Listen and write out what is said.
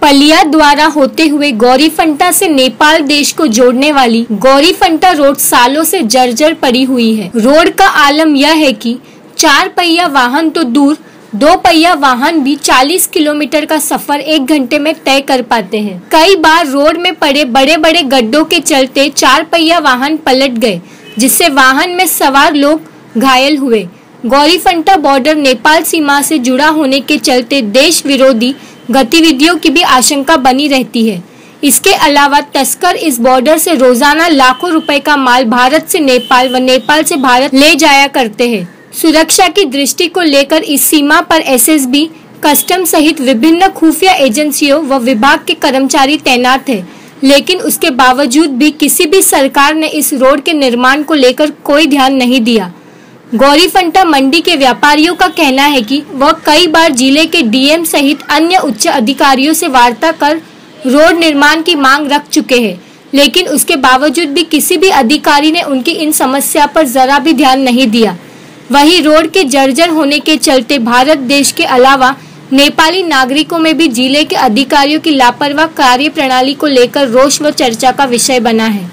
पलिया द्वारा होते हुए गौरीफंटा से नेपाल देश को जोड़ने वाली गौरीफंटा रोड सालों से जर्जर पड़ी हुई है। रोड का आलम यह है कि चार पहिया वाहन तो दूर दो पहिया वाहन भी 40 किलोमीटर का सफ़र एक घंटे में तय कर पाते हैं। कई बार रोड में पड़े बड़े बड़े गड्ढों के चलते चार पहिया वाहन पलट गए, जिससे वाहन में सवार लोग घायल हुए। गौरीफंटा बॉर्डर नेपाल सीमा से जुड़ा होने के चलते देश विरोधी गतिविधियों की भी आशंका बनी रहती है। इसके अलावा तस्कर इस बॉर्डर से रोज़ाना लाखों रुपए का माल भारत से नेपाल व नेपाल से भारत ले जाया करते हैं। सुरक्षा की दृष्टि को लेकर इस सीमा पर एसएसबी कस्टम सहित विभिन्न खुफिया एजेंसियों व विभाग के कर्मचारी तैनात है लेकिन उसके बावजूद भी किसी भी सरकार ने इस रोड के निर्माण को लेकर कोई ध्यान नहीं दिया। गौरीफंटा मंडी के व्यापारियों का कहना है कि वह कई बार ज़िले के डीएम सहित अन्य उच्च अधिकारियों से वार्ता कर रोड निर्माण की मांग रख चुके हैं। लेकिन उसके बावजूद भी किसी भी अधिकारी ने उनकी इन समस्या पर जरा भी ध्यान नहीं दिया। वही रोड के जर्जर होने के चलते भारत देश के अलावा नेपाली नागरिकों में भी ज़िले के अधिकारियों की लापरवाह कार्य प्रणाली को लेकर रोष व चर्चा का विषय बना है।